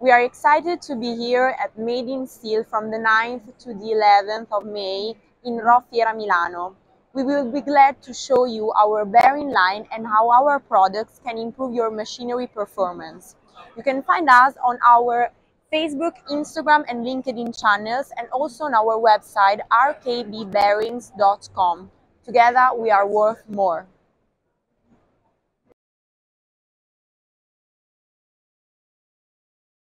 We are excited to be here at Made in Steel from the 9th to the 11th of May in Rho Fiera Milano. We will be glad to show you our bearing line and how our products can improve your machinery performance. You can find us on our Facebook, Instagram and LinkedIn channels and also on our website rkbbearings.com. Together we are worth more.